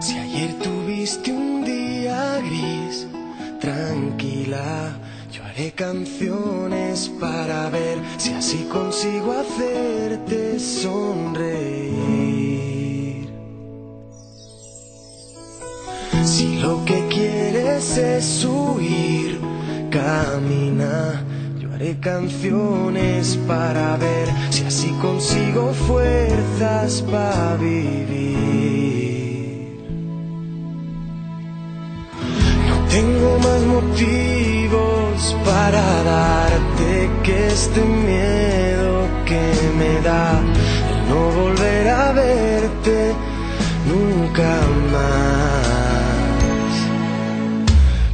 Si ayer tuviste un día gris, tranquila, yo haré canciones para ver si así consigo hacerte sonreír. Si lo que quieres es huir, camina. Yo haré canciones para ver si así consigo fuerzas para vivir. Tengo más motivos para darte que este miedo que me da el no volver a verte nunca más.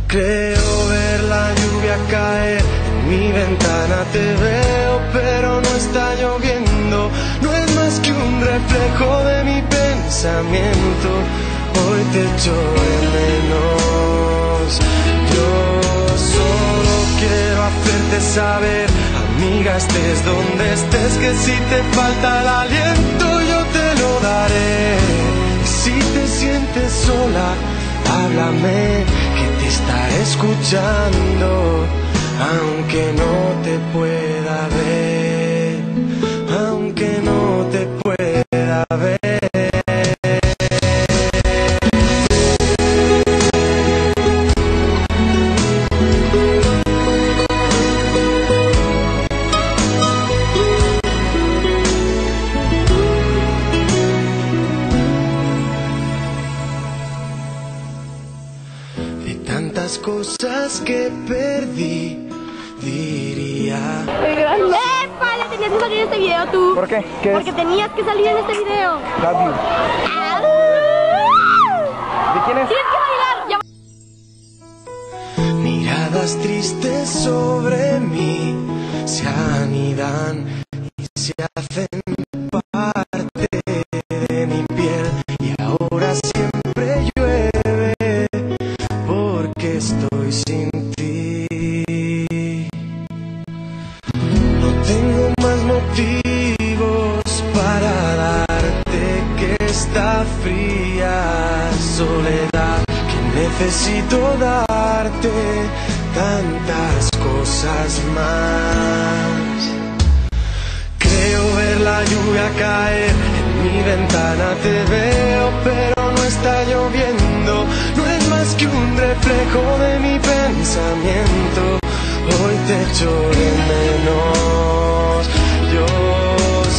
Creo ver la lluvia caer en mi ventana, te veo, pero no está lloviendo. No es más que un reflejo de mi pensamiento. Hoy te echo de menos. Saber, amiga, estés donde estés, que si te falta el aliento, yo te lo daré. Si te sientes sola, háblame, que te estaré escuchando, aunque no te pueda ver, tantas cosas que perdí, diría. ¡Epa! Ya tenías que salir en este video tú. ¿Por qué? ¿Qué Porque es? tenías que salir en este video. Love you. ¿De quién es? Tienes que bailar. Ya Miradas tristes sobre mí se anidan y se hacen sin ti. No tengo más motivos para darte que esta fría soledad que necesito darte tantas cosas más. Creo ver la lluvia caer en mi ventana, te veo, Yo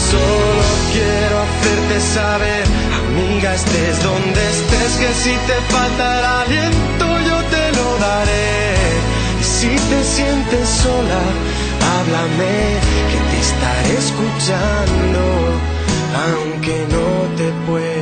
solo quiero hacerte saber, amiga, estés donde estés, que si te falta el aliento, yo te lo daré. Y si te sientes sola, háblame, que te estaré escuchando, aunque no te pueda